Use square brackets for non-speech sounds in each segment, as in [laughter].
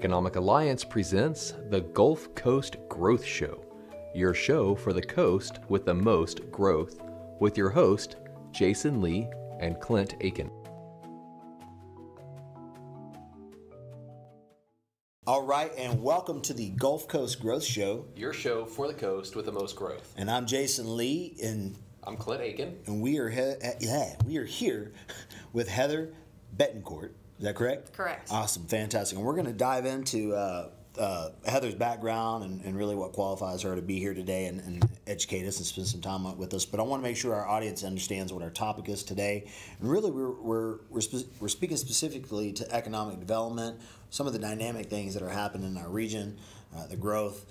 Economic Alliance presents the Gulf Coast Growth Show, your show for the coast with the most growth, with your host, Jason Lee and Clint Akin. All right, and welcome to the Gulf Coast Growth Show. Your show for the coast with the most growth. And I'm Jason Lee, and I'm Clint Akin. and we are he- yeah, we are here [laughs] with Heather Betancourth. Is that correct? Correct. Awesome, fantastic. And we're going to dive into uh, uh, Heather's background and, and really what qualifies her to be here today and, and educate us and spend some time with us. But I want to make sure our audience understands what our topic is today. And really, we're, we're, we're, spe- we're speaking specifically to economic development, some of the dynamic things that are happening in our region, uh, the growth,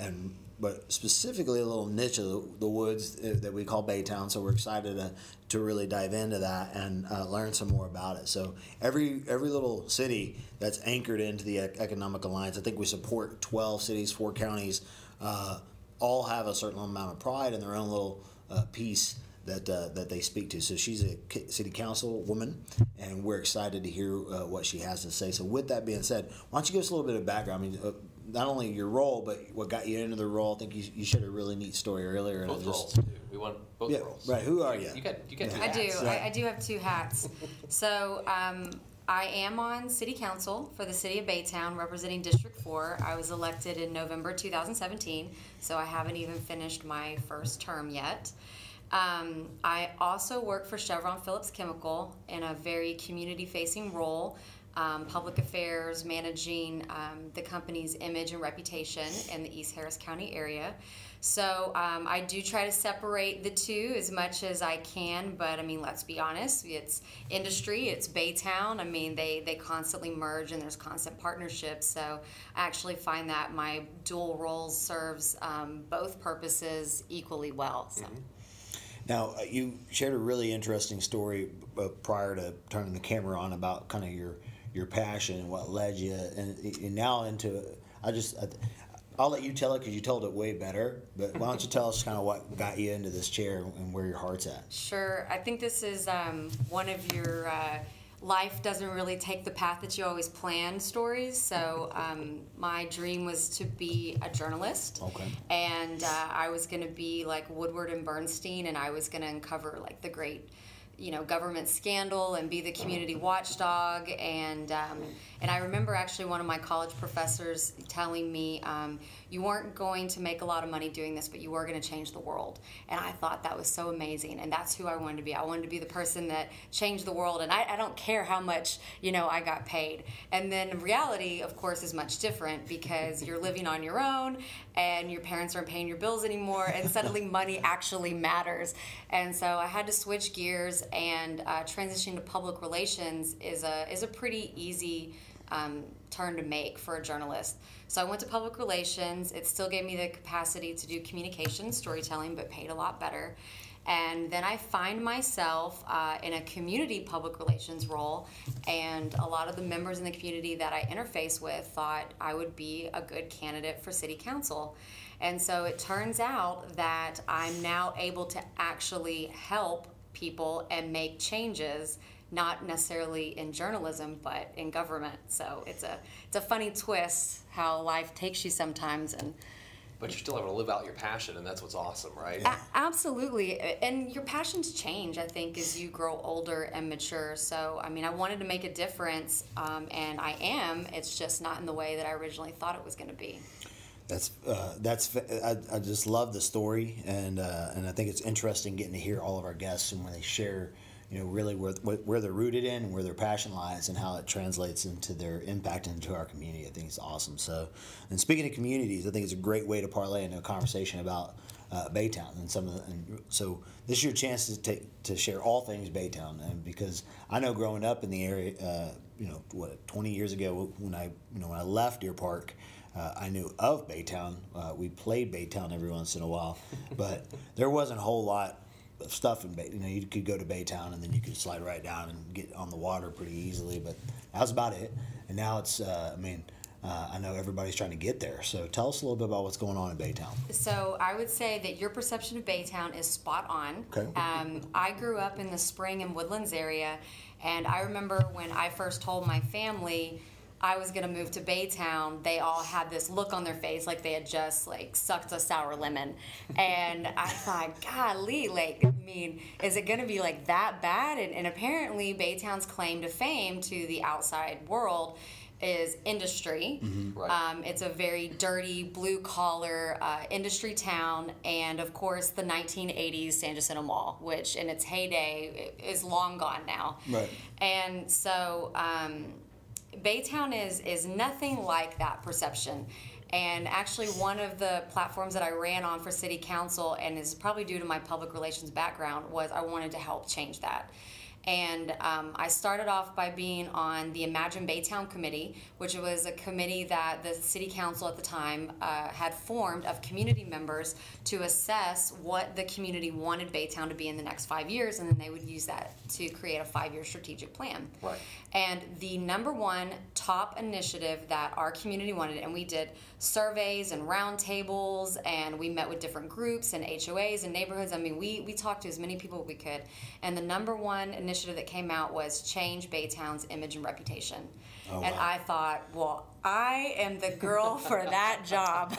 and but specifically a little niche of the, the woods that we call Baytown. So we're excited to, to really dive into that and uh, learn some more about it. So every every little city that's anchored into the Economic Alliance, I think we support 12 cities, four counties, uh, all have a certain amount of pride in their own little uh, piece that uh, that they speak to. So she's a city council woman, and we're excited to hear uh, what she has to say. So with that being said, why don't you give us a little bit of background? I mean, uh, not only your role, but what got you into the role. I think you, you shared a really neat story earlier. and I Both just- roles. Too. We want both Yeah, roles. right. Who are you? You got you got two I do. Right. I, I do have two hats. so um, I am on City Council for the City of Baytown, representing District Four. I was elected in November 2017, so I haven't even finished my first term yet. Um, I also work for Chevron Phillips Chemical in a very community-facing role. Um, public affairs, managing um, the company's image and reputation in the East Harris County area. So um, I do try to separate the two as much as I can, but I mean, let's be honest, it's industry, it's Baytown. I mean, they, they constantly merge and there's constant partnerships. So I actually find that my dual roles serves um, both purposes equally well. So. Now, uh, you shared a really interesting story uh, prior to turning the camera on about kind of your your passion and what led you, and, and now into. I just, I, I'll let you tell it because you told it way better. But why don't you tell us kind of what got you into this chair and where your heart's at? Sure. I think this is um, one of your uh, life doesn't really take the path that you always plan stories. So um, my dream was to be a journalist. Okay. And uh, I was going to be like Woodward and Bernstein, and I was going to uncover like the great you know government scandal and be the community watchdog. And um, and I remember actually one of my college professors telling me um, you weren't going to make a lot of money doing this but you were going to change the world. And I thought that was so amazing and that's who I wanted to be. I wanted to be the person that changed the world and I, I don't care how much you know I got paid. And then reality of course is much different because you're living on your own and your parents aren't paying your bills anymore and suddenly [laughs] money actually matters. And so I had to switch gears and uh, transitioning to public relations is a is a pretty easy um, turn to make for a journalist. So I went to public relations. It still gave me the capacity to do communication, storytelling, but paid a lot better. And then I find myself uh, in a community public relations role, and a lot of the members in the community that I interface with thought I would be a good candidate for city council. And so it turns out that I'm now able to actually help people and make changes not necessarily in journalism but in government. So it's a it's a funny twist how life takes you sometimes and But you're still able to live out your passion, and that's what's awesome, right? a- absolutely. And your passions change i think as you grow older and mature. So i mean i wanted to make a difference um, and i am. It's just not in the way that i originally thought it was going to be. That's uh, that's I, I just love the story and uh, and I think it's interesting getting to hear all of our guests and when they share you know really where where they're rooted in where their passion lies and how it translates into their impact into our community. I think it's awesome. So, and speaking of communities, I think it's a great way to parlay into a conversation about uh, Baytown and some of the, and so this is your chance to take to share all things Baytown and because I know growing up in the area, uh, you know what, 20 years ago when I you know when I left Deer Park. Uh, I knew of Baytown. Uh, we played Baytown every once in a while, but there wasn't a whole lot stuff in Bay. You know, you could go to Baytown and then you could slide right down and get on the water pretty easily. But that was about it. And now it's. Uh, I mean, uh, I know everybody's trying to get there. So tell us a little bit about what's going on in Baytown. So I would say that your perception of Baytown is spot on. Okay. Um, I grew up in the Spring and Woodlands area, and I remember when I first told my family I was gonna move to Baytown, they all had this look on their face like they had just like sucked a sour lemon, [laughs] and I thought, golly, like I mean, is it gonna be like that bad? And, and apparently, Baytown's claim to fame to the outside world is industry. Right. Um, it's a very dirty, blue collar uh, industry town, and of course, the 1980s San Jacinto Mall, which in its heyday is long gone now. Right. And so, um, Baytown is is nothing like that perception. And actually, one of the platforms that I ran on for city council, and is probably due to my public relations background, was I wanted to help change that. And um, I started off by being on the Imagine Baytown Committee, which was a committee that the city council at the time uh, had formed of community members to assess what the community wanted Baytown to be in the next five years, and then they would use that to create a five-year strategic plan. Right. And the number one top initiative that our community wanted, and we did surveys and roundtables, and we met with different groups and HOAs and neighborhoods. I mean, we, we talked to as many people as we could. And the number one initiative that came out was change Baytown's image and reputation. Oh, and wow. I thought, well, I am the girl [laughs] for that job.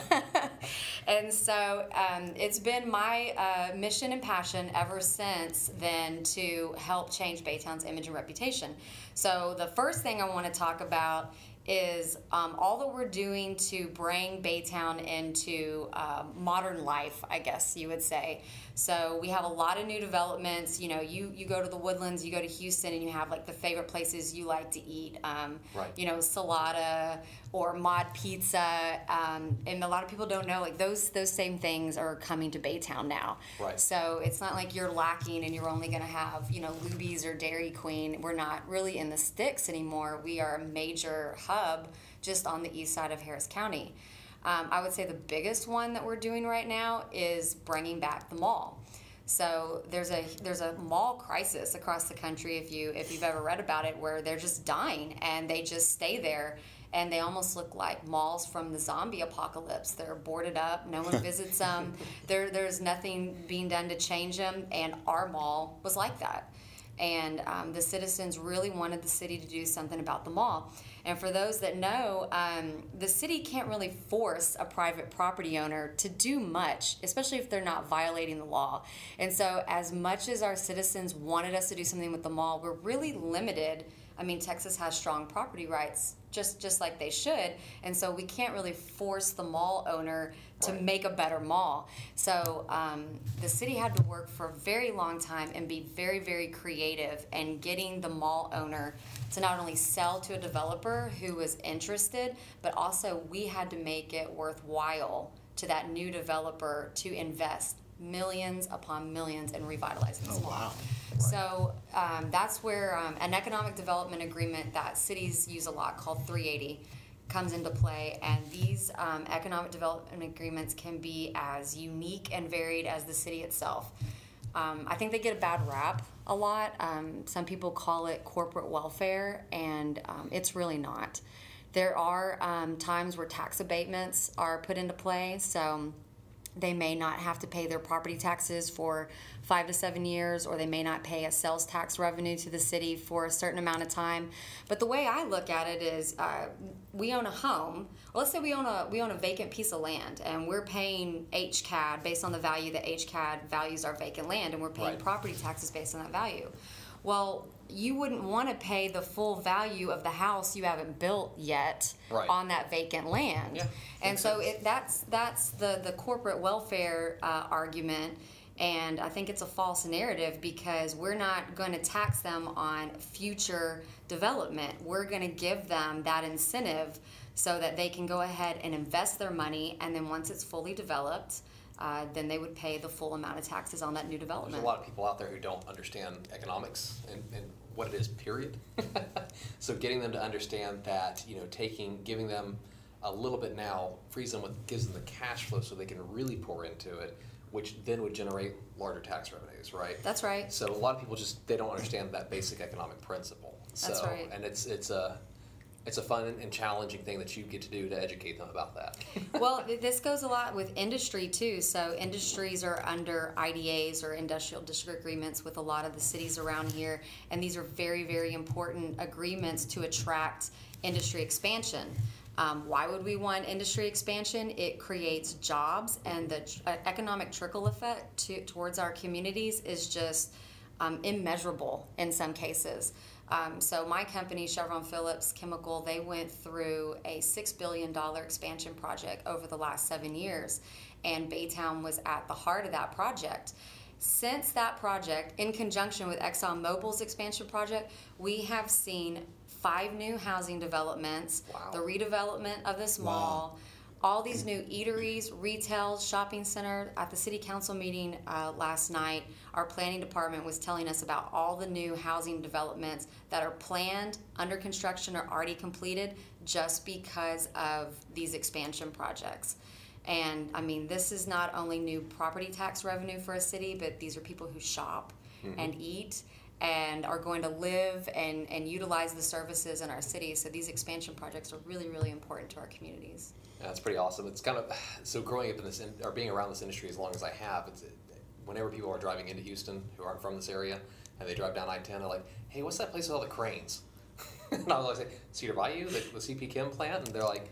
[laughs] and so um, it's been my uh, mission and passion ever since then to help change Baytown's image and reputation. So the first thing I want to talk about is um, all that we're doing to bring Baytown into uh, modern life, I guess you would say. So we have a lot of new developments. You know, you you go to the Woodlands, you go to Houston, and you have like the favorite places you like to eat. Um, Right. You know, Salata or Mod Pizza, um, and a lot of people don't know like those those same things are coming to Baytown now. Right. So it's not like you're lacking and you're only going to have you know Luby's or Dairy Queen. We're not really in the sticks anymore. We are a major hub just on the east side of Harris County. Um, I would say the biggest one that we're doing right now is bringing back the mall. So there's a there's a mall crisis across the country if you if you've ever read about it where they're just dying and they just stay there and they almost look like malls from the zombie apocalypse. They're boarded up, no one [laughs] visits them. There there's nothing being done to change them and our mall was like that. And um, the citizens really wanted the city to do something about the mall. And for those that know, um, the city can't really force a private property owner to do much, especially if they're not violating the law. And so, as much as our citizens wanted us to do something with the mall, we're really limited. I mean, Texas has strong property rights, just just like they should, and so we can't really force the mall owner to Right. make a better mall. So um, the city had to work for a very long time and be very, very creative in getting the mall owner to not only sell to a developer who was interested, but also we had to make it worthwhile to that new developer to invest millions upon millions and revitalizing this Oh, mall. wow. So um, that's where um, an economic development agreement that cities use a lot called 380 comes into play. And these um, economic development agreements can be as unique and varied as the city itself. Um, I think they get a bad rap a lot. Um, some people call it corporate welfare, and um, it's really not. There are um, times where tax abatements are put into play. So they may not have to pay their property taxes for five to seven years, or they may not pay a sales tax revenue to the city for a certain amount of time. But the way I look at it is, uh, we own a home. Or let's say we own a we own a vacant piece of land, and we're paying HCAD based on the value that HCAD values our vacant land, and we're paying Right. property taxes based on that value. Well, you wouldn't want to pay the full value of the house you haven't built yet Right. on that vacant land. Yeah, and so it, that's that's the the corporate welfare uh, argument, and I think it's a false narrative because we're not going to tax them on future development. We're going to give them that incentive so that they can go ahead and invest their money, and then once it's fully developed. Uh, then they would pay the full amount of taxes on that new There's development. a lot of people out there who don't understand economics and, and what it is, period. [laughs] so getting them to understand that, you know, taking, giving them a little bit now frees them with, gives them the cash flow so they can really pour into it, which then would generate larger tax revenues, right? That's right. So a lot of people just they don't understand that basic economic principle. That's so, right. And it's it's a it's a fun and challenging thing that you get to do to educate them about that. [laughs] well, this goes a lot with industry too. So industries are under IDAs or industrial district agreements with a lot of the cities around here, and these are very, very important agreements to attract industry expansion. Um, why would we want industry expansion? It creates jobs, and the tr- uh, economic trickle effect to, towards our communities is just um, immeasurable in some cases. Um, so my company, Chevron Phillips Chemical, they went through a six billion dollar expansion project over the last seven years, and Baytown was at the heart of that project. Since that project, in conjunction with ExxonMobil's expansion project, we have seen five new housing developments, Wow. the redevelopment of this Wow. mall, all these new eateries, retail, shopping center. At the city council meeting uh, last night, our planning department was telling us about all the new housing developments that are planned, under construction, or already completed just because of these expansion projects. And I mean, this is not only new property tax revenue for a city, but these are people who shop and eat and are going to live and, and utilize the services in our city. So these expansion projects are really, really important to our communities. That's pretty awesome. It's kind of [sighs] so growing up in this in, or being around this industry as long as I have. It's whenever people are driving into Houston who aren't from this area and they drive down I ten, they're like, "Hey, what's that place with all the cranes?" [laughs] and I was like, "Cedar Bayou, the, the CP Chem plant," and they're like.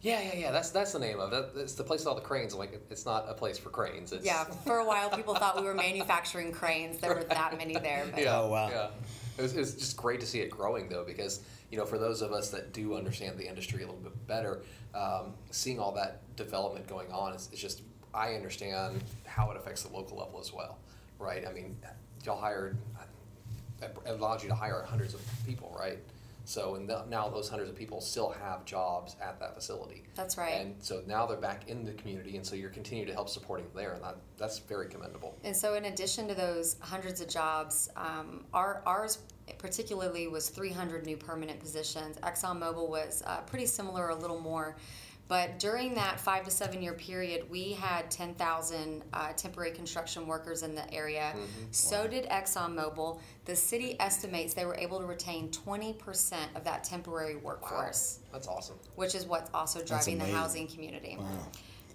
Yeah, yeah, yeah. That's that's the name of it. It's the place with all the cranes. I'm like, it's not a place for cranes. It's, Yeah, for a while people thought we were manufacturing cranes. There were that many there. But Yeah. Oh, wow. Yeah. It was, it was just great to see it growing though, because you know, for those of us that do understand the industry a little bit better, um, seeing all that development going on is, is just I understand how it affects the local level as well, right? I mean, y'all hired it allows you to hire hundreds of people, right? So and the, now those hundreds of people still have jobs at that facility. That's right. And so now they're back in the community, and so you're continuing to help supporting there, and that, that's very commendable. And so, in addition to those hundreds of jobs, um, our, ours particularly was 300 new permanent positions. ExxonMobil was uh, pretty similar, a little more. But during that five to seven year period, we had 10,000 uh, temporary construction workers in the area. So did ExxonMobil. The city estimates they were able to retain 20% of that temporary workforce Wow. That's awesome. which is what's also driving the housing community.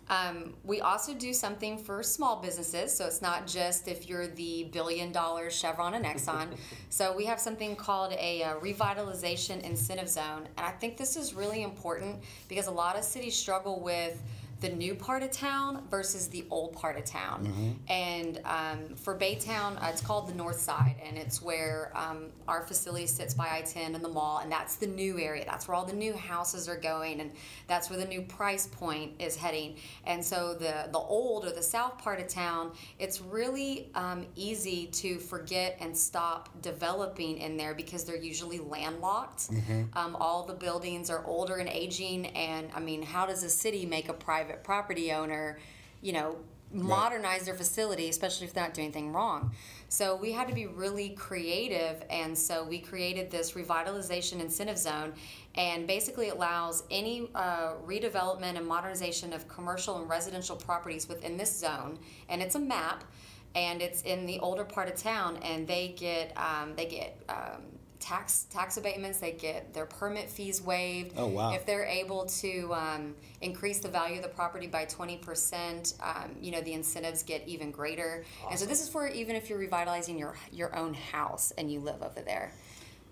Um, we also do something for small businesses, so it's not just if you're the billion dollar Chevron and Exxon. [laughs] so we have something called a uh, revitalization incentive zone, and I think this is really important because a lot of cities struggle with the new part of town versus the old part of town. And um, for Baytown, uh, it's called the North Side, and it's where um, our facility sits by I 10 and the mall, and that's the new area. That's where all the new houses are going, and that's where the new price point is heading. And so the, the old or the south part of town, it's really um, easy to forget and stop developing in there because they're usually landlocked. Um, all the buildings are older and aging, and I mean, how does a city make a private property owner, you know, modernize their facility, especially if they're not doing anything wrong? So we had to be really creative, and so we created this revitalization incentive zone, and basically allows any uh, redevelopment and modernization of commercial and residential properties within this zone, and it's a map and it's in the older part of town, and they get um, they get um, tax tax abatements. They get their permit fees waived. Oh, wow. If they're able to um, increase the value of the property by twenty percent, um, you know the incentives get even greater. And so this is for even if you're revitalizing your your own house and you live over there.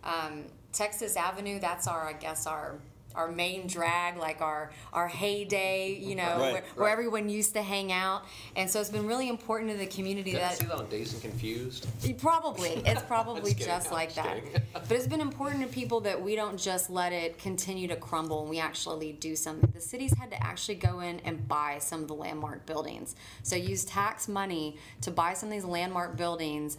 Um, Texas Avenue, that's our I guess our our main drag, like our our heyday, you know, Right, where, where everyone used to hang out. And so it's been really important to the community Did I see that on Dazed and Confused? Probably. [laughs] It's probably Just just like just that. But it's been important to people that we don't just let it continue to crumble and we actually do something. The cities had to actually go in and buy some of the landmark buildings. So use tax money to buy some of these landmark buildings,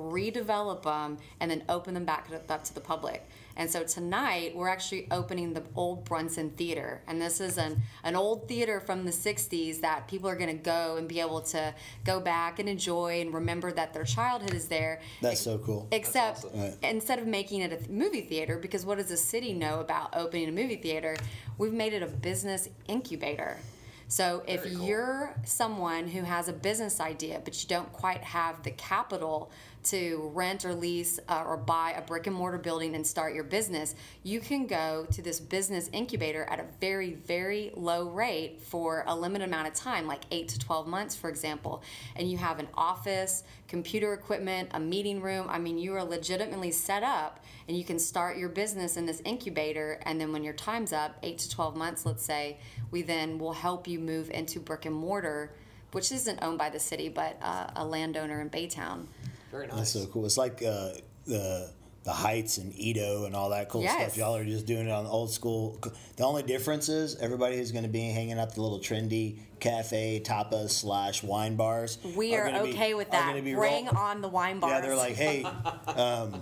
redevelop them, and then open them back up to the public. And so tonight we're actually opening the old Brunson Theater, and this is an an old theater from the '60s that people are going to go and be able to go back and enjoy and remember that their childhood is there. That's so cool. Except awesome. Instead of making it a movie theater, because what does the city know about opening a movie theater? We've made it a business incubator. So if cool. you're someone who has a business idea, but you don't quite have the capital to rent or lease uh, or buy a brick and mortar building and start your business, you can go to this business incubator at a very, very low rate for a limited amount of time, like 8 to 12 months, for example. And you have an office, computer equipment, a meeting room. I mean, you are legitimately set up and you can start your business in this incubator. And then when your time's up, 8 to 12 months, let's say, we then will help you move into brick and mortar, which isn't owned by the city, but uh, a landowner in Baytown. Very nice. That's so cool. It's like uh, the the Heights and EaDo and all that cool Yes. stuff. Y'all are just doing it on old school. The only difference is everybody who's going to be hanging out the little trendy cafe, tapas slash wine bars. We are, be- okay with that. Bring roll- on the wine bars. Yeah, they're like, hey, [laughs] um,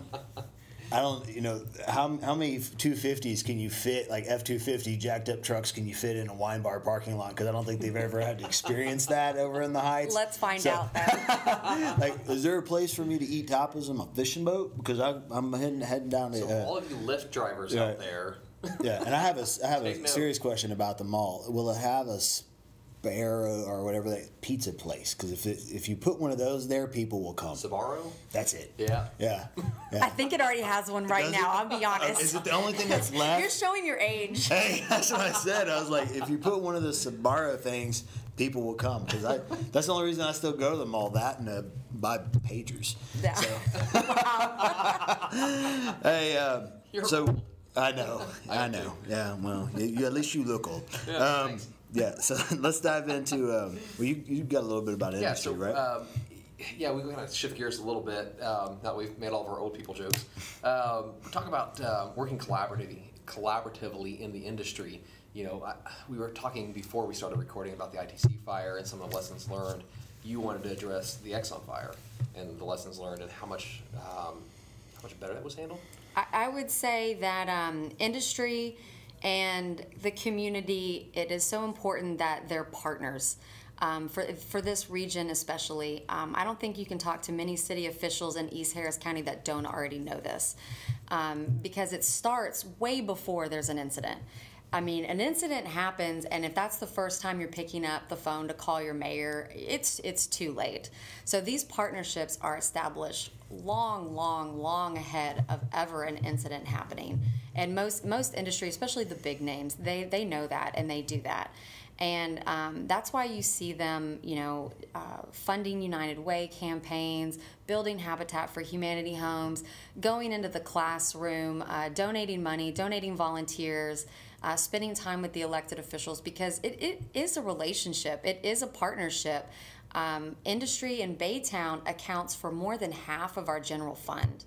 I don't, you know, how how many 250s can you fit, like F 250 jacked up trucks, can you fit in a wine bar parking lot? Because I don't think they've ever had to experience [laughs] that over in the Heights. Let's find So- out then. [laughs] like, is there a place for me to eat tapas on my fishing boat? Because I, I'm heading heading down to. So uh, all of you Lyft drivers yeah. out there, yeah, and I have a I have Take a note. serious question about the mall. Will it have a spare or whatever that pizza place? Because if it, if you put one of those there, people will come. Sbarro. That's it. Yeah. Yeah. yeah. I think it already has one right Does now. it? I'll be honest. Is it the only thing that's [laughs] left? You're showing your age. [laughs] Hey, that's what I said. I was like, if you put one of the Sbarro things, people will come because I. That's the only reason I still go to the mall. That and uh, buy pagers. Yeah. [laughs] Hey, uh, so. I know, I I, know. too. Yeah, well, you, you- at least you look old. Yeah, um, thanks. Yeah. So [laughs] let's dive into. Um, well, you you got a little bit about Yeah. industry, So right? um, yeah, we're going to shift gears a little bit. Um, now that we've made all of our old people jokes. Um, we're talking about uh, working collaboratively, collaboratively in the industry. You know, I, we were talking before we started recording about the ITC fire and some of the lessons learned. You wanted to address the Exxon fire and the lessons learned and how much um, how much better that was handled. I, I would say that um, industry and the community, it is so important that they're partners. Um, for, for this region especially, um, I don't think you can talk to many city officials in East Harris County that don't already know this, um, because it starts way before there's an incident. I mean, an incident happens, and if that's the first time you're picking up the phone to call your mayor, it's it's too late. So these partnerships are established long, long, long ahead of ever an incident happening. And most most industry, especially the big names, they they know that and they do that. And um, that's why you see them, you know, uh, funding United Way campaigns, building Habitat for Humanity homes, going into the classroom, uh, donating money, donating volunteers, uh, spending time with the elected officials because it, it is a relationship, it is a partnership. Um, industry in Baytown accounts for more than half of our general fund.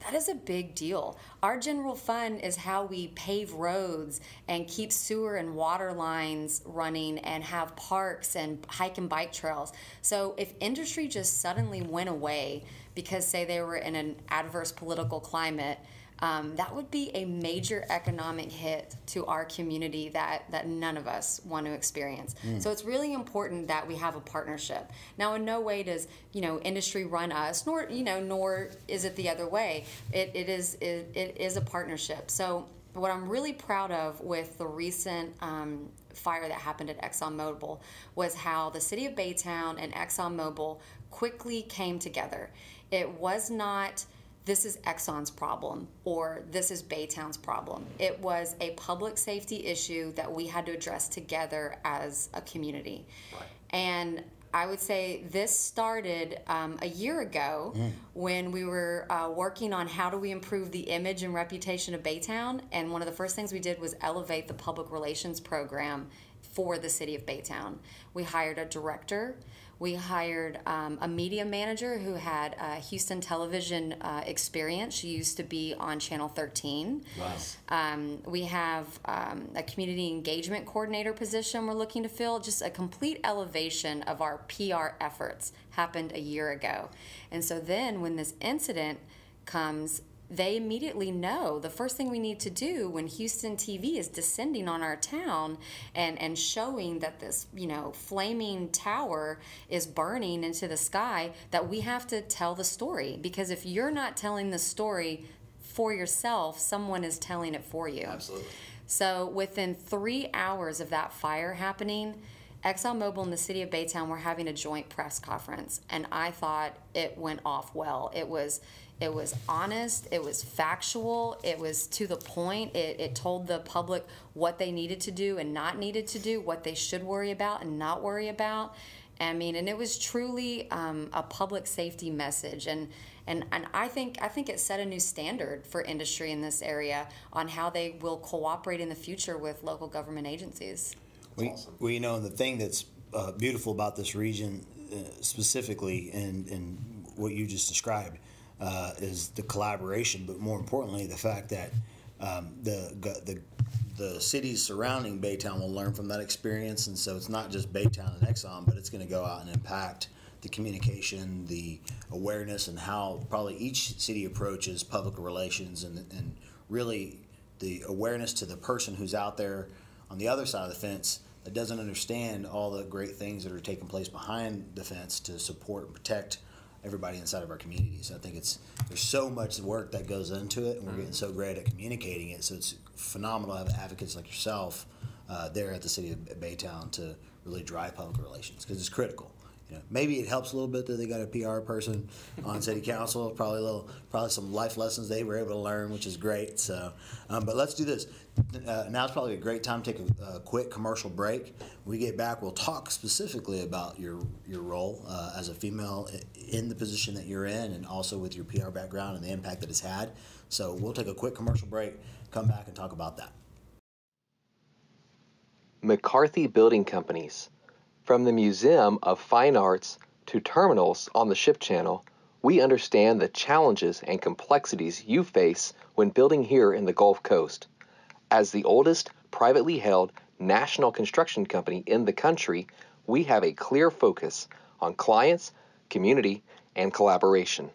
That is a big deal. Our general fund is how we pave roads and keep sewer and water lines running and have parks and hike and bike trails. So if industry just suddenly went away because, say, they were in an adverse political climate, um, that would be a major economic hit to our community that, that none of us want to experience. So it's really important that we have a partnership. Now, in no way does you know industry run us, nor you know, nor is it the other way. It, it is it, it is a partnership. So what I'm really proud of with the recent um, fire that happened at ExxonMobil was how the city of Baytown and ExxonMobil quickly came together. It was not this is Exxon's problem or this is Baytown's problem. It was a public safety issue that we had to address together as a community. Right. And I would say this started um, a year ago when we were uh, working on how do we improve the image and reputation of Baytown. And one of the first things we did was elevate the public relations program for the city of Baytown. We hired a director. We hired um, a media manager who had uh, Houston television uh, experience. She used to be on Channel 13. Nice. Um, we have um, a community engagement coordinator position we're looking to fill. Just a complete elevation of our PR efforts happened a year ago. And so then when this incident comes, they immediately know the first thing we need to do when Houston TV is descending on our town and, and showing that this, you know, flaming tower is burning into the sky, that we have to tell the story. Because if you're not telling the story for yourself, someone is telling it for you. Absolutely. So within three hours of that fire happening, ExxonMobil and the city of Baytown were having a joint press conference, and I thought it went off well. It was it was honest, it was factual, it was to the point. It, it told the public what they needed to do and not needed to do, what they should worry about and not worry about. I mean, and it was truly um, a public safety message, and and and I think I think it set a new standard for industry in this area on how they will cooperate in the future with local government agencies. We, awesome. well, you know, the thing that's uh, beautiful about this region uh, specifically, and and what you just described, uh, is the collaboration, but more importantly, the fact that um, the the the cities surrounding Baytown will learn from that experience, and so it's not just Baytown and Exxon, but it's going to go out and impact the communication, the awareness, and how probably each city approaches public relations, and and really the awareness to the person who's out there on the other side of the fence that doesn't understand all the great things that are taking place behind the fence to support and protect everybody inside of our communities. I think it's there's so much work that goes into it, and we're getting so great at communicating it. So it's phenomenal to have advocates like yourself uh, there at the city of Baytown to really drive public relations because it's critical. You know, maybe it helps a little bit that they got a PR person on city council. Probably a little, probably some life lessons they were able to learn, which is great. So, um, but let's do this. Uh, now's probably a great time to take a, a, quick commercial break. When we get back, we'll talk specifically about your your role uh, as a female in the position that you're in, and also with your PR background and the impact that it's had. So, we'll take a quick commercial break. Come back and talk about that. McCarthy Building Companies from the Museum of Fine Arts to terminals on the ship channel, we understand the challenges and complexities you face when building here in the Gulf Coast. As the oldest privately held national construction company in the country, we have a clear focus on clients, community, and collaboration.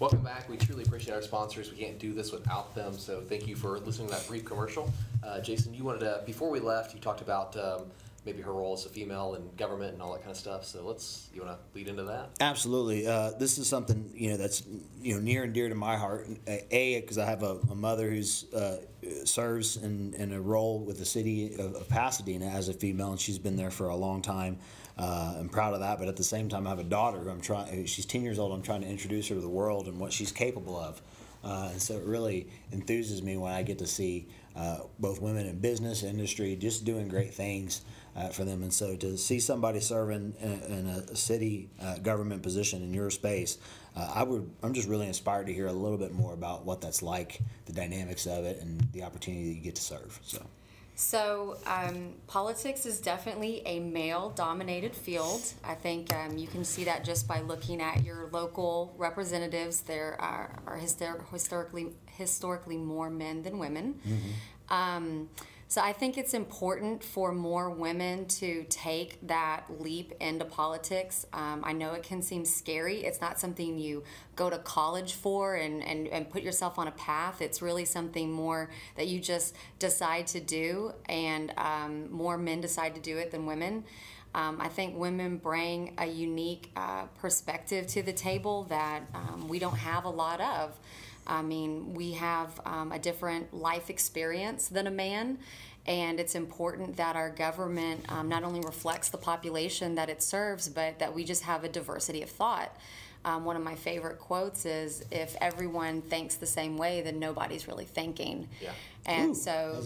Welcome back. We truly appreciate our sponsors. We can't do this without them, so thank you for listening to that brief commercial. Uh, Jason, you wanted to, before we left, you talked about um, maybe her role as a female in government and all that kind of stuff. So let's, you want to lead into that? Absolutely. Uh, this is something you know that's you know near and dear to my heart. A, because I have a, a, mother who's uh, serves in, in a role with the city of, of, Pasadena as a female, and she's been there for a long time. Uh, I'm proud of that, but at the same time, I have a daughter who I'm trying. She's 10 years old. I'm trying to introduce her to the world and what she's capable of. Uh, and so it really enthuses me when I get to see uh, both women in business, industry, just doing great things uh, for them. And so to see somebody serving in, in a city uh, government position in your space, uh, I would I'm just really inspired to hear a little bit more about what that's like, the dynamics of it, and the opportunity that you get to serve. So. So, um, politics is definitely a male dominated field. I think um, you can see that just by looking at your local representatives. There are, are histor- historically, historically more men than women. Mm-hmm. Um, so I think it's important for more women to take that leap into politics. Um, I know it can seem scary. It's not something you go to college for and, and, and put yourself on a path. It's really something more that you just decide to do, and um, more men decide to do it than women. Um, I think women bring a unique uh, perspective to the table that um, we don't have a lot of. I mean, we have um, a different life experience than a man, and it's important that our government um, not only reflects the population that it serves, but that we just have a diversity of thought. Um, one of my favorite quotes is if everyone thinks the same way, then nobody's really thinking. Yeah. And Ooh, so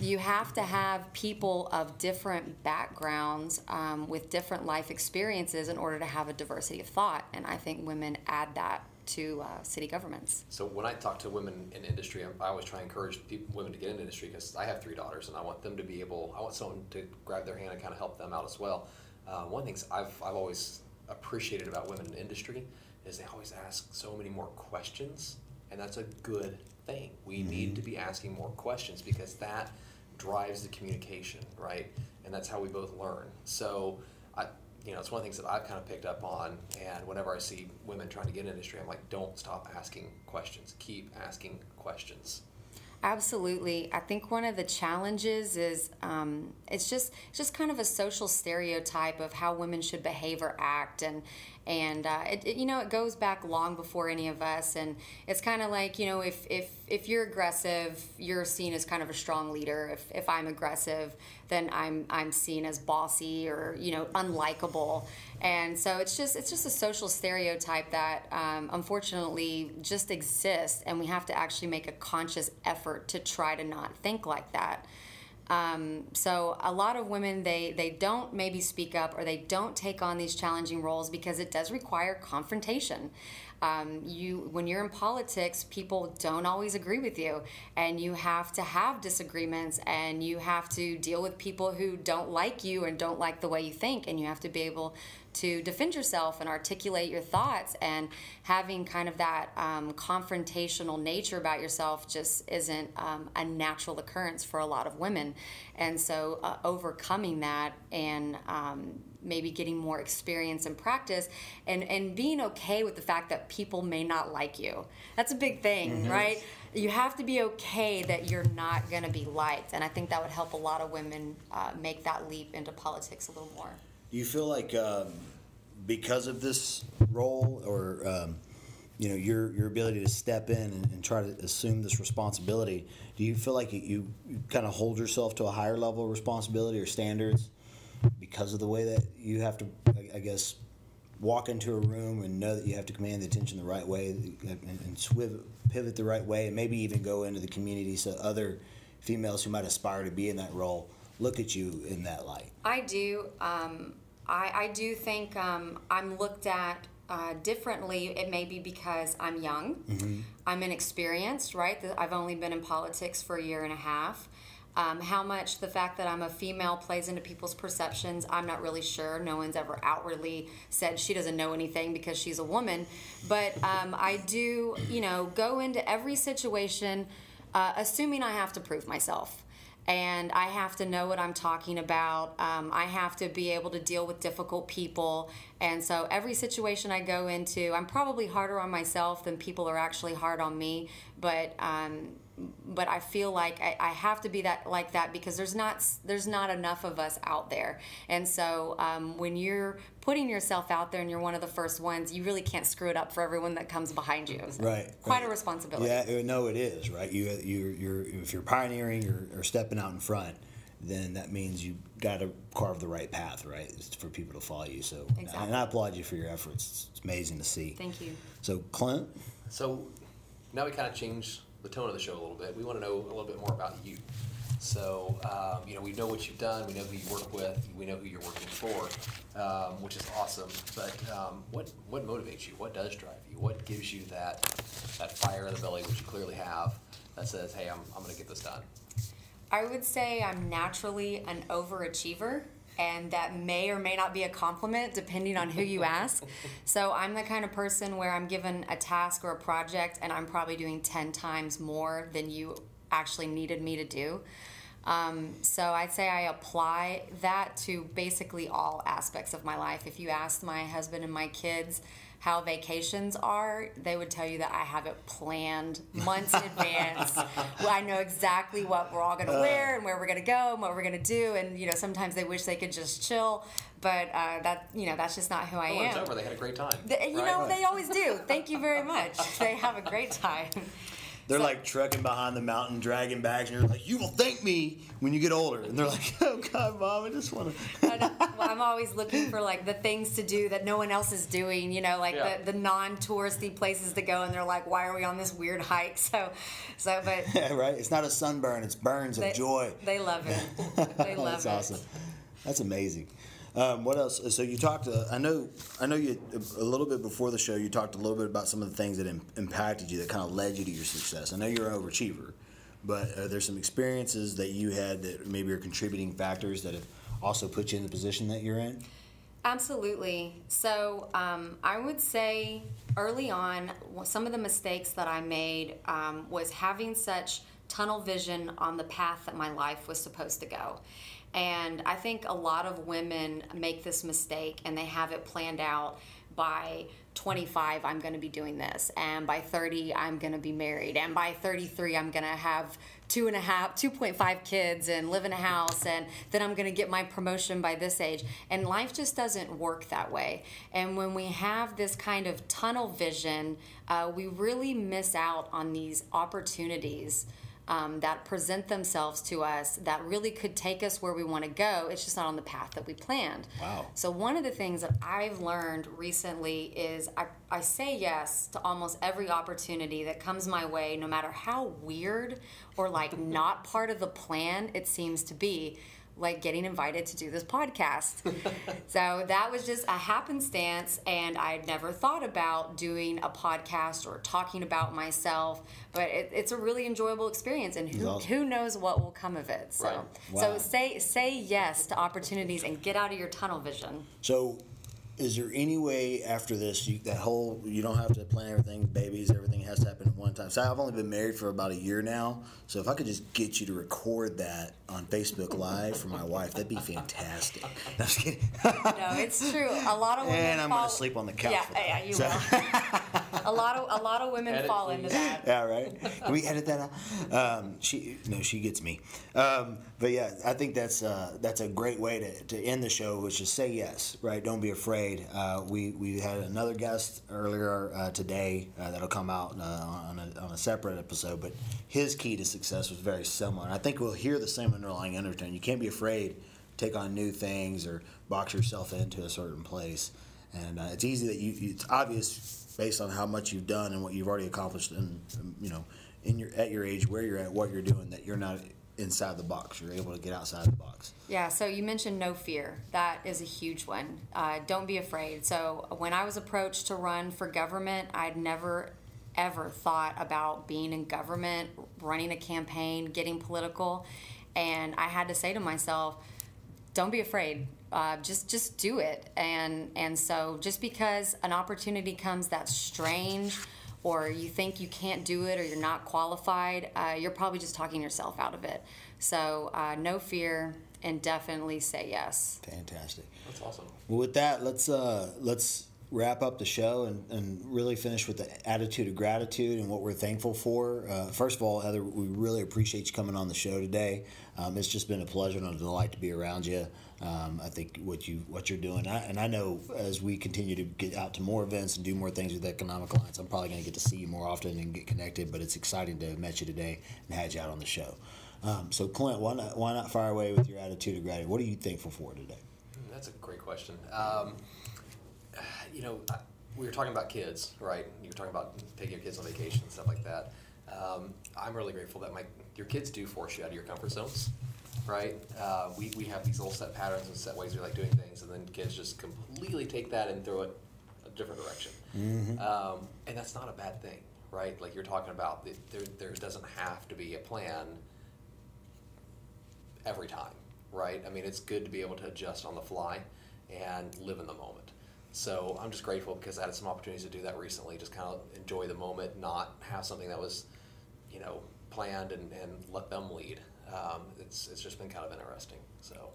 you have to have people of different backgrounds um, with different life experiences in order to have a diversity of thought. And I think women add that to uh, city governments. So when I talk to women in industry, I always try to encourage people, women to get into industry because I have three daughters and I want them to be able. I want someone to grab their hand and kind of help them out as well. Uh, one of the things I've I've always appreciated about women in industry is they always ask so many more questions, and that's a good thing. We mm-hmm. need to be asking more questions because that drives the communication, right? And that's how we both learn. So I you know, it's one of the things that I've kind of picked up on. And whenever I see women trying to get in industry, I'm like, don't stop asking questions. Keep asking questions. Absolutely. I think one of the challenges is um, it's just it's just kind of a social stereotype of how women should behave or act, and and uh, it, it, you know it goes back long before any of us, and it's kind of like you know if if if you're aggressive, you're seen as kind of a strong leader. If if I'm aggressive, then I'm I'm seen as bossy or you know unlikable. And so it's just it's just a social stereotype that um, unfortunately just exists, and we have to actually make a conscious effort to try to not think like that. Um, so a lot of women they they don't maybe speak up or they don't take on these challenging roles because it does require confrontation. Um, you when you're in politics, people don't always agree with you, and you have to have disagreements, and you have to deal with people who don't like you and don't like the way you think, and you have to be able to defend yourself and articulate your thoughts and having kind of that um, confrontational nature about yourself just isn't um, a natural occurrence for a lot of women. And so uh, overcoming that and um, maybe getting more experience and practice and, and being okay with the fact that people may not like you. That's a big thing mm-hmm. right? You have to be okay that you're not going to be liked and i think that would help a lot of women uh, make that leap into politics a little more do you feel like um, because of this role, or um, you know your your ability to step in and, and, try to assume this responsibility, do you feel like you, you kind of hold yourself to a higher level of responsibility or standards because of the way that you have to, I, I guess, walk into a room and know that you have to command the attention the right way and, and swiv, pivot the right way, and maybe even go into the community so other females who might aspire to be in that role look at you in that light? I do. Um, I, I do think um, I'm looked at uh, differently. It may be because I'm young, mm-hmm. I'm inexperienced, right? I've only been in politics for a year and a half. Um, how much the fact that I'm a female plays into people's perceptions, I'm not really sure. No one's ever outwardly said she doesn't know anything because she's a woman. But um, I do, you know, go into every situation uh, assuming I have to prove myself and I have to know what I'm talking about. Um, I have to be able to deal with difficult people. And so every situation I go into, I'm probably harder on myself than people are actually hard on me. But um, but I feel like I, I, have to be that like that because there's not there's not enough of us out there, and so um, when you're putting yourself out there and you're one of the first ones, you really can't screw it up for everyone that comes behind you. So right, quite right. a responsibility. Yeah, no, it is right. You you you're if you're pioneering or, or stepping out in front, then that means you got to carve the right path, right, for people to follow you. So, exactly. and I applaud you for your efforts. It's amazing to see. Thank you. So, Clint. So, now we kind of change the tone of the show a little bit. We want to know a little bit more about you. So, um, you know, we know what you've done, we know who you work with, we know who you're working for, um, which is awesome. But um, what what motivates you? What does drive you? What gives you that that fire in the belly, which you clearly have, that says, "Hey, I'm I'm going to get this done." I would say I'm naturally an overachiever and that may or may not be a compliment depending on who you ask. [laughs] so I'm the kind of person where I'm given a task or a project and I'm probably doing 10 times more than you actually needed me to do. Um, so I'd say I apply that to basically all aspects of my life. If you ask my husband and my kids, how vacations are, they would tell you that I have it planned months in advance. [laughs] I know exactly what we're all going to uh. wear and where we're going to go and what we're going to do. And you know, sometimes they wish they could just chill, but uh, that you know that's just not who I oh, am. It's over. They had a great time. The, you right? know, they always do. Thank you very much. [laughs] They have a great time. They're so, like trucking behind the mountain, dragging bags, and you're like, "You will thank me when you get older." And they're like, [laughs] "Oh God, mom, I just want to." Well, I'm always looking for like the things to do that no one else is doing. You know, like yeah. the, the non-touristy places to go, and they're like, "Why are we on this weird hike?" [laughs] So, so but [laughs] yeah, right. It's not a sunburn; it's burns they, of joy. They love it. [laughs] They love That's it. That's awesome. That's amazing. Um, what else? So you talked. Uh, I know. I know you a little bit before the show. You talked a little bit about some of the things that Im- impacted you, that kind of led you to your success. I know you're an overachiever, but are there some experiences that you had that maybe are contributing factors that have also put you in the position that you're in? Absolutely. So um, I would say early on, some of the mistakes that I made um, was having such tunnel vision on the path that my life was supposed to go. And I think a lot of women make this mistake and they have it planned out by 25 I'm going to be doing this and by 30 I'm going to be married and by 33 I'm going to have two and a half 2.5 kids and live in a house and then I'm going to get my promotion by this age. And life just doesn't work that way. And when we have this kind of tunnel vision uh, we really miss out on these opportunities um, that present themselves to us that really could take us where we want to go. It's just not on the path that we planned. Wow. So, one of the things that I've learned recently is I, I say yes to almost every opportunity that comes my way, no matter how weird or like [laughs] not part of the plan it seems to be like getting invited to do this podcast. [laughs] so that was just a happenstance, and I had never thought about doing a podcast or talking about myself. But it, it's a really enjoyable experience, and who, awesome. who knows what will come of it. So, Right. Wow. so say say yes to opportunities and get out of your tunnel vision. So, is there any way after this, you, that whole, you don't have to plan everything, babies, everything has to happen at one time? So, I've only been married for about a year now. So, if I could just get you to record that on Facebook Live for my wife, that'd be fantastic. [laughs] No, I'm just kidding. No, it's true. A lot of women. [laughs] And I'm gonna sleep on the couch Yeah, for that. yeah, you So- will. [laughs] a lot of a lot of women Edit, fall into please. that. yeah, right. Can we edit that out? Um, she no, she gets me. Um, but yeah, I think that's uh, that's a great way to, to end the show, which is say yes, right? Don't be afraid. Uh, we we had another guest earlier uh, today uh, that'll come out uh, on a, on a separate episode, but his key to success was very similar. And I think we'll hear the same underlying undertone. You can't be afraid. to Take on new things or box yourself into a certain place, and uh, it's easy that you. It's obvious based on how much you've done and what you've already accomplished and um, you know in your at your age where you're at what you're doing that you're not inside the box you're able to get outside the box Yeah, so you mentioned no fear. That is a huge one. Uh, don't be afraid. So when I was approached to run for government, I'd never ever thought about being in government, running a campaign, getting political, and I had to say to myself, don't be afraid. Uh, just just do it. And and so just because an opportunity comes that's strange, [laughs] or you think you can't do it, or you're not qualified, uh, you're probably just talking yourself out of it. So uh, no fear, and definitely say yes. fantastic That's awesome. well with that let's uh let's wrap up the show and, and really finish with the attitude of gratitude and what we're thankful for uh, first of all heather we really appreciate you coming on the show today um, it's just been a pleasure and a delight to be around you um, I think what you what you're doing, I, and I know as we continue to get out to more events and do more things with Economic Alliance, I'm probably going to get to see you more often and get connected. But it's exciting to have met you today and had you out on the show. Um, so, Clint, why not why not fire away with your attitude of gratitude? What are you thankful for today? That's a great question. Um, [sighs] you know, I- we were talking about kids, right? You were talking about taking your kids on vacation and stuff like that. Um, I'm really grateful that my your kids do force you out of your comfort zones, right? Uh, we, we have these little set patterns and set ways we like doing things, and then kids just completely take that and throw it a different direction. Um, and that's not a bad thing, right? Like you're talking about, th- there, there doesn't have to be a plan every time, right? I mean, it's good to be able to adjust on the fly and live in the moment. So I'm just grateful because I had some opportunities to do that recently, just kind of enjoy the moment, not have something that was, you know, planned and, and let them lead. Um, it's, it's just been kind of interesting. So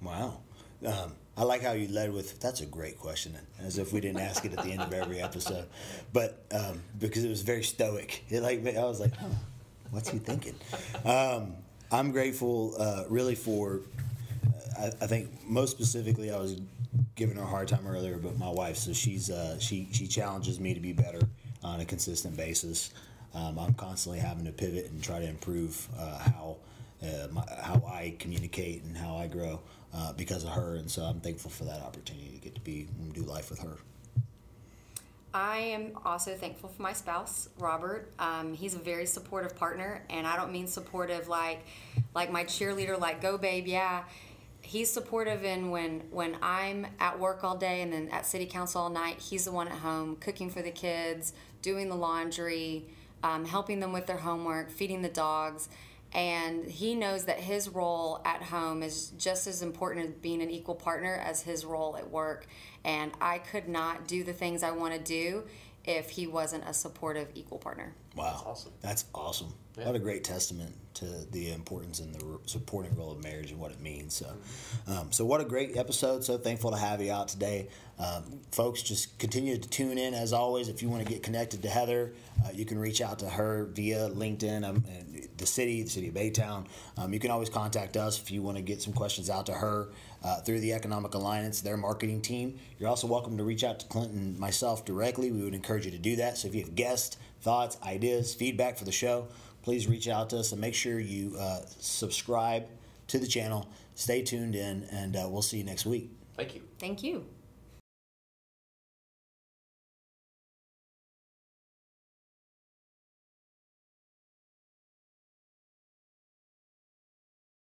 Wow. Um, I like how you led with that's a great question, as if we didn't ask it at the end of every [laughs] episode, but um, because it was very stoic. [laughs] It like I was like, huh, what's he thinking? Um, I'm grateful, uh, really for. I, I think most specifically, I was giving her a hard time earlier, but my wife. So she's uh, she she challenges me to be better on a consistent basis. Um, I'm constantly having to pivot and try to improve uh, how uh, my, how I communicate and how I grow uh, because of her, and so I'm thankful for that opportunity to get to be and do life with her. I am also thankful for my spouse, Robert. Um, he's a very supportive partner, and I don't mean supportive like like my cheerleader, like go babe, yeah. He's supportive in when when I'm at work all day and then at city council all night. He's the one at home cooking for the kids, doing the laundry, um, helping them with their homework, feeding the dogs. And he knows that his role at home is just as important as being an equal partner as his role at work. And I could not do the things I want to do if he wasn't a supportive equal partner. Wow, That's awesome. That's awesome. Yeah. What a great testament to the importance and the supporting role of marriage and what it means. So, um, so what a great episode. So thankful to have you out today, um, folks. Just continue to tune in as always. If you want to get connected to Heather, uh, you can reach out to her via LinkedIn. Um, and the city, the city of Baytown. Um, you can always contact us if you want to get some questions out to her uh, through the Economic Alliance, their marketing team. You're also welcome to reach out to Clinton myself directly. We would encourage you to do that. So if you have guests, thoughts, ideas, feedback for the show, please reach out to us and make sure you uh, subscribe to the channel. Stay tuned in, and uh, we'll see you next week. Thank you. Thank you.